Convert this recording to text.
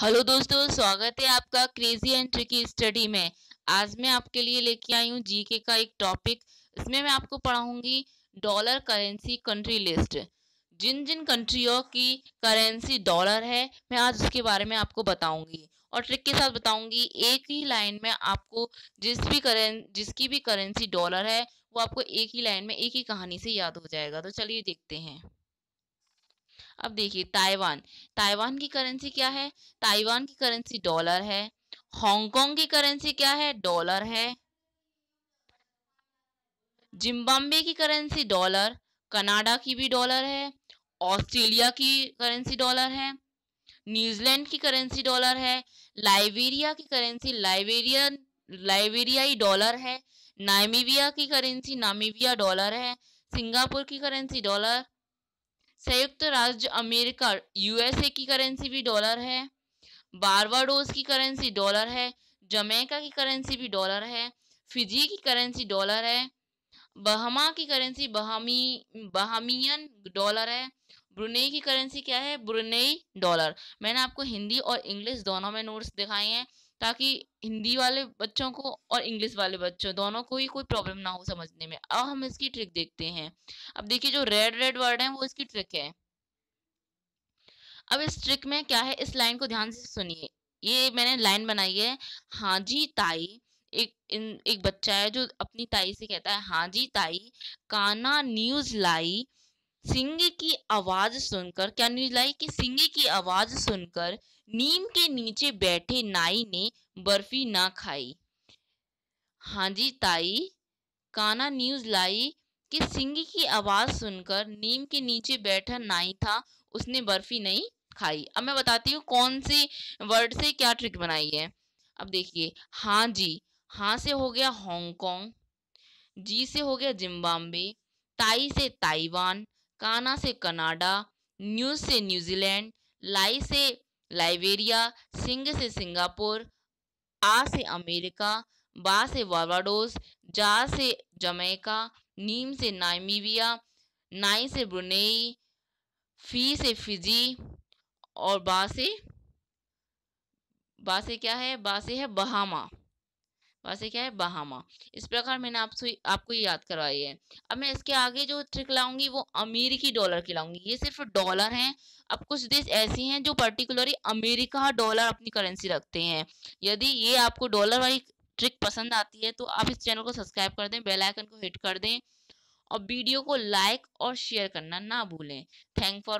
Hello दोस्तों, स्वागत है आपका क्रेजी एंड ट्रिकी स्टडी में। आज मैं आपके लिए लेके आई हूँ जीके का एक टॉपिक इसमें मैं आपको पढ़ाऊँगी डॉलर करेंसी कंट्री लिस्ट जिन जिन कंट्रियों की करेंसी डॉलर है, मैं आज उसके बारे में आपको बताऊँगी। और ट्रिक के साथ बताऊँगी, एक ही लाइन में आपको जिस भी करें जिसकी भी करेंसी डॉलर है, वो आपको एक ही लाइन में, एक ही कहानी से याद हो जाएगा। तो चलिए देखते हैं। अब देखिए ताइवान। ताइवान की करेंसी क्या है? ताइवान की करेंसी डॉलर है। हांगकांग की करेंसी क्या है? डॉलर है। जिम्बाब्वे की करेंसी डॉलर, कनाडा की भी डॉलर है, ऑस्ट्रेलिया की करेंसी डॉलर है, न्यूजीलैंड की करेंसी डॉलर है, लाइबेरिया की करेंसी लाइबेरियन, लाइबेरियाई डॉलर है, नामीबिया की करेंसी नामीबिया डॉलर है, सिंगापुर की करेंसी डॉलर संयुक्त राज्य अमेरिका यूएसए की करेंसी भी डॉलर है बारवाडोस की करेंसी डॉलर है, जमैका की करेंसी भी डॉलर है, फिजी की करेंसी डॉलर है, बहमा की करेंसी बहामी, बहामियन डॉलर है, ब्रुनेई की करेंसी क्या है? ब्रुनेई डॉलर मैंने आपको हिंदी और इंग्लिश दोनों में नोट्स दिखाए हैं। ताकि हिंदी वाले बच्चों को और इंग्लिश वाले बच्चों, दोनों को ही कोई प्रॉब्लम ना हो समझने में। अब हम इसकी ट्रिक देखते हैं। अब देखिए जो रेड रेड वर्ड है, वो इसकी ट्रिक है। अब इस ट्रिक में क्या है? इस लाइन को ध्यान से सुनिए। ये मैंने लाइन बनाई है हाँ जी ताई, एक, इन, एक बच्चा है जो अपनी ताई से कहता है हाँ जी ताई काना न्यूज़ लाई सिंह की आवाज़ सुनकर, क्या न्यूज़ लाई कि सिंह की आवाज़ सुनकर नीम के नीचे बैठे नाई ने बर्फ़ी ना खाई? हाँ जी ताई काना न्यूज़ लाई कि सिंह की आवाज़ सुनकर नीम के नीचे बैठा नाई था, उसने बर्फ़ी नहीं खाई। अब मैं बताती हूँ कौन से वर्ड से क्या ट्रिक बनाई है। अब देखिए हाँ जी हाँ से हो गया हांगकांग, जी से हो गया जिम्बाब्वे, ताई से ताइवान काना से कनाडा, न्यूज़ से न्यूजीलैंड, लाई से लाइबेरिया सिंग से सिंगापुर, आ से अमेरिका, बा से बारबाडोस जा से जमैका, नीम से नाइमीबिया नाई से ब्रुनेई, फ़ी से फिजी और बा से बा से क्या है? बा से है बहामा। वैसे क्या है, बहामा। इस प्रकार मैंने आपसे, आपको ये याद करवाई है। अब मैं इसके आगे जो ट्रिक लाऊँगी, वो अमेरिकी डॉलर की लाऊँगी। ये सिर्फ़ डॉलर हैं। अब कुछ देश ऐसे हैं, जो पर्टिकुलरली अमेरिका डॉलर अपनी करेंसी रखते हैं। यदि ये आपको डॉलर वाली ट्रिक पसंद आती है तो आप इस चैनल को सब्सक्राइब कर दें बेल आइकन को हिट कर दें। और वीडियो को लाइक और शेयर करना ना भूलें। Thank for